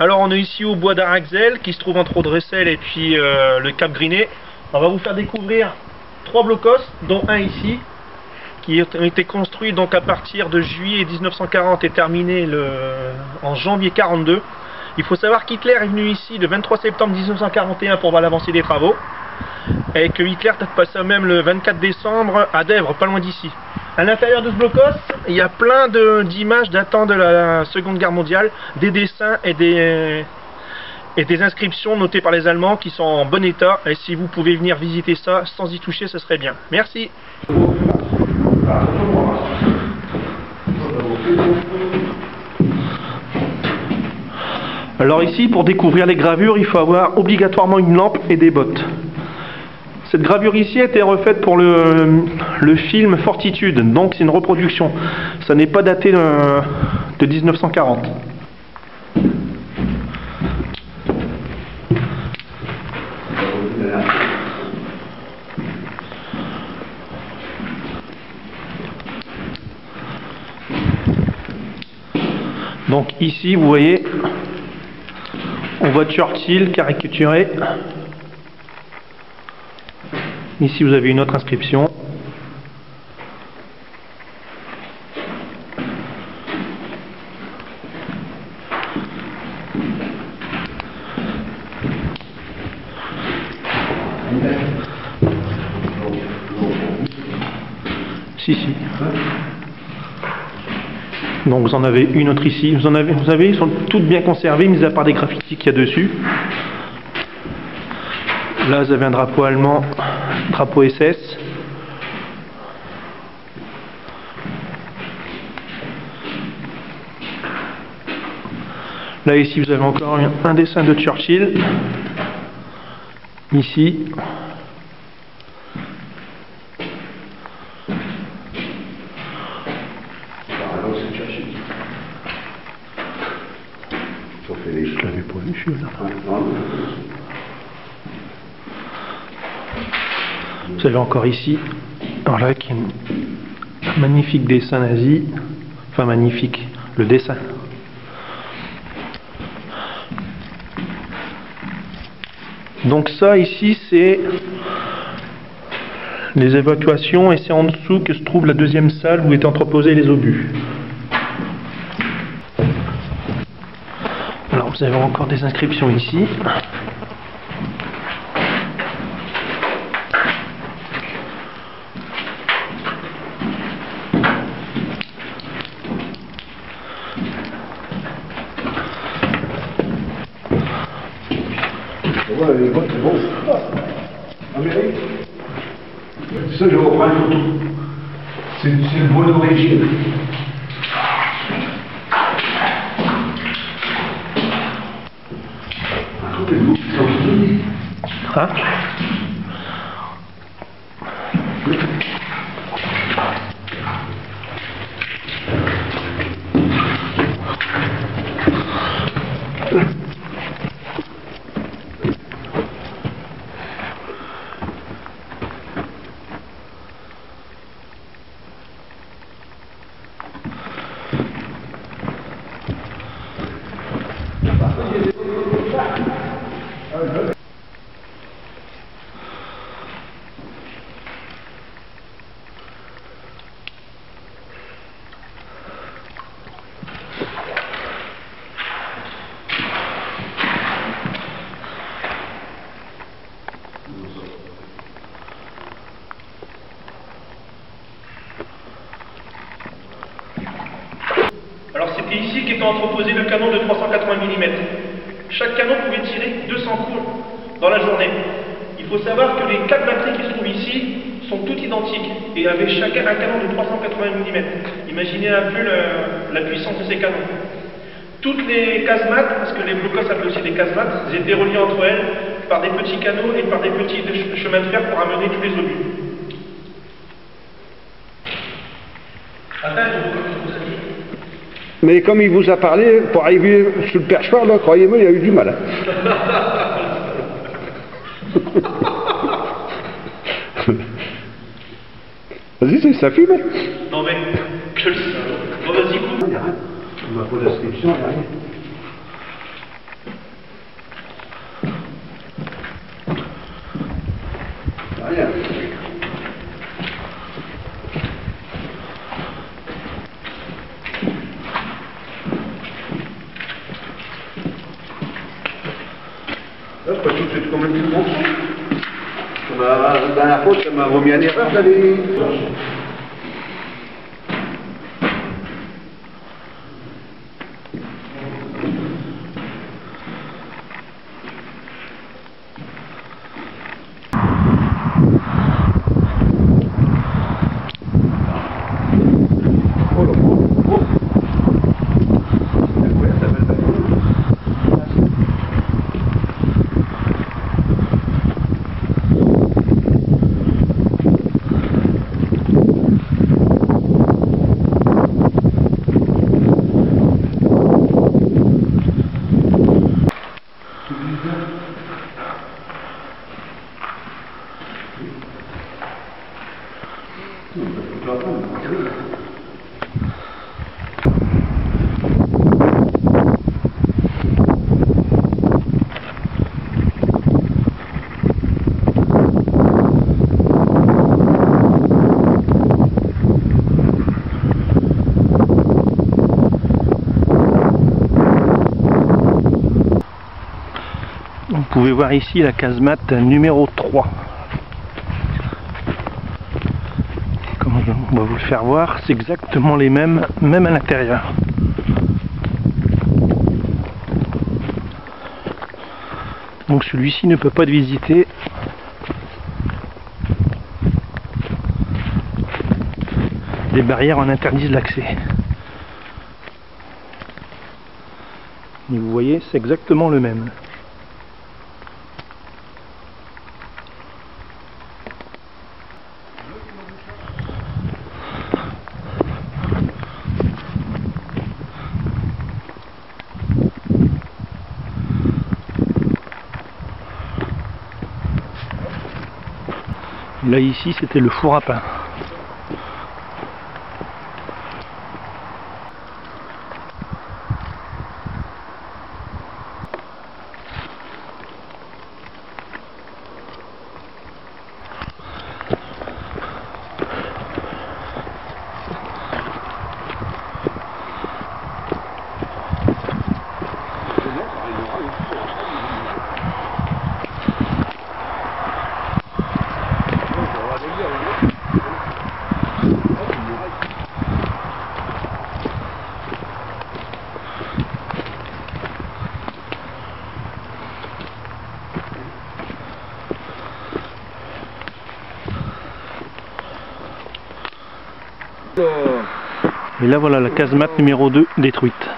Alors on est ici au bois d'Araxel qui se trouve entre Audressel et puis euh, le Cap Griné. On va vous faire découvrir trois blocos, dont un ici, qui ont été construits donc à partir de juillet 1940 et terminé en janvier 42. Il faut savoir qu'Hitler est venu ici le 23 septembre 1941 pour voir l'avancée des travaux et que Hitler passé même le 24 décembre à Dèvres, pas loin d'ici. À l'intérieur de ce blocos, il y a plein d'images datant de la Seconde Guerre mondiale, des dessins et des, et des inscriptions notées par les Allemands qui sont en bon état. Et si vous pouvez venir visiter ça sans y toucher, ce serait bien. Merci. Alors ici, pour découvrir les gravures, il faut avoir obligatoirement une lampe et des bottes. Cette gravure ici a été refaite pour le, film Fortitude, donc c'est une reproduction. Ça n'est pas daté de, 1940. Donc ici, vous voyez, on voit Churchill caricaturé. Ici, vous avez une autre inscription. Si, si. Donc vous en avez une autre ici. Vous en avez, vous savez, ils sont toutes bien conservées, mis à part des graffitis qu'il y a dessus. Là, vous avez un drapeau allemand, drapeau SS. Là, ici, vous avez encore un dessin de Churchill. Ici. Je l'avais pas vu, je là. Vous avez encore ici, qui un magnifique dessin nazi, enfin magnifique, le dessin. Donc ça ici c'est les évacuations et c'est en dessous que se trouve la deuxième salle où étaient entreposés les obus. Alors vous avez encore des inscriptions ici. C'est le bois d'origine c'était ici qu'était entreposé le canon de 380 mm. Chaque canon pouvait tirer 200 coups dans la journée. Il faut savoir que les quatre batteries qui se trouvent ici sont toutes identiques et avaient chacun un canon de 380 mm. Imaginez un peu la puissance de ces canons. Toutes les casemates, parce que les blocos s'appellent aussi des casemates, étaient reliées entre elles par des petits canaux et par des petits chemins de fer pour amener tous les obus. Mais comme il vous a parlé, pour arriver sur le perchoir, croyez-moi, il y a eu du mal. Hein. Vas-y, c'est ça fume. Non mais, que le Bon, vas-y, coupe. On va rien. Rien. Pas tout de suite comme une bon Ça m'a, la dernière fois, ça m'a remis en erreur d'aller. Oh là, oh, oh. Ouais, ça va le bateau. Vous pouvez voir ici la casemate numéro 3. Comme on va vous le faire voir, c'est exactement les mêmes, même à l'intérieur. Donc celui-ci ne peut pas être visité. Les barrières en interdisent l'accès. Et vous voyez, c'est exactement le même. Là ici c'était le four à pain. Et là voilà la casemate numéro 2 détruite.